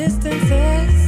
distances